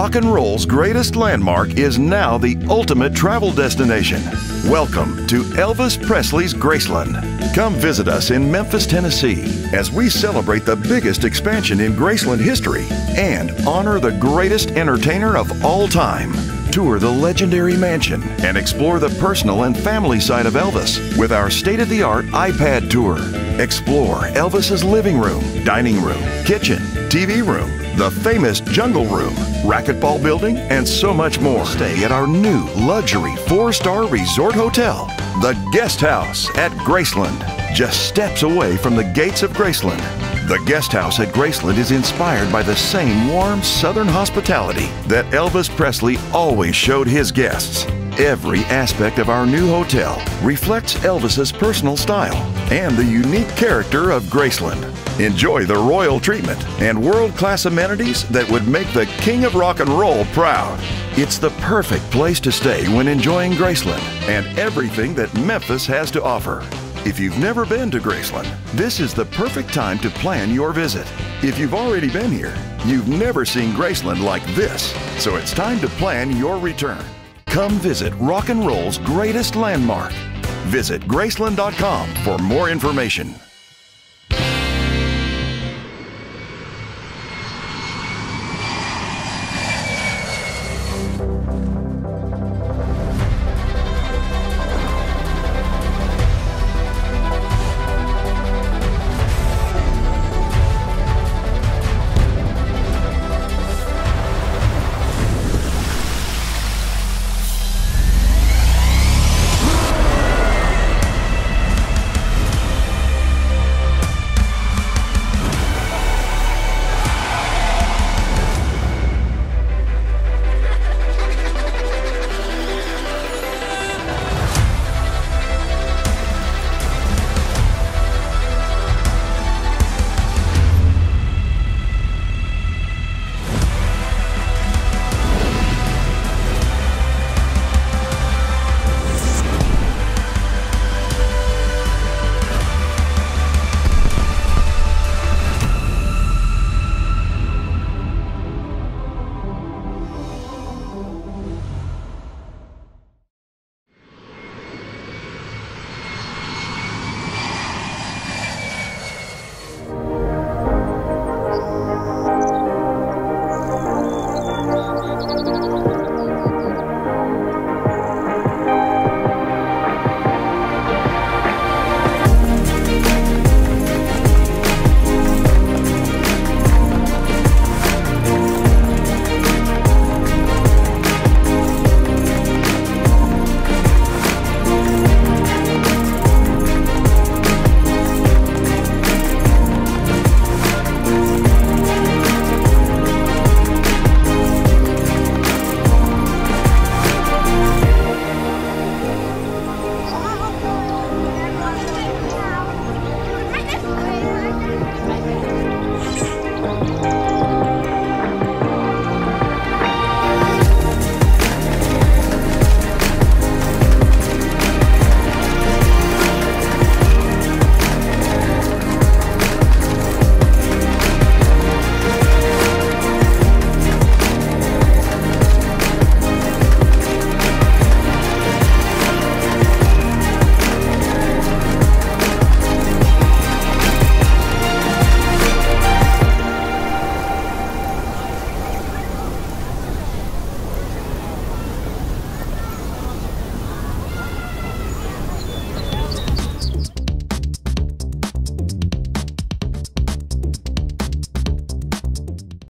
Rock and roll's greatest landmark is now the ultimate travel destination. Welcome to Elvis Presley's Graceland. Come visit us in Memphis, Tennessee as we celebrate the biggest expansion in Graceland history and honor the greatest entertainer of all time. Tour the legendary mansion and explore the personal and family side of Elvis with our state of the art iPad tour. Explore Elvis's living room, dining room, kitchen, TV room, the famous Jungle Room, racquetball building, and so much more. Stay at our new luxury four star resort hotel, the Guest House at Graceland, just steps away from the gates of Graceland. The Guest House at Graceland is inspired by the same warm southern hospitality that Elvis Presley always showed his guests. Every aspect of our new hotel reflects Elvis's personal style and the unique character of Graceland. Enjoy the royal treatment and world class amenities that would make the King of Rock and Roll proud. It's the perfect place to stay when enjoying Graceland and everything that Memphis has to offer. If you've never been to Graceland, this is the perfect time to plan your visit. If you've already been here, you've never seen Graceland like this, so it's time to plan your return. Come visit rock and roll's greatest landmark. Visit Graceland.com for more information.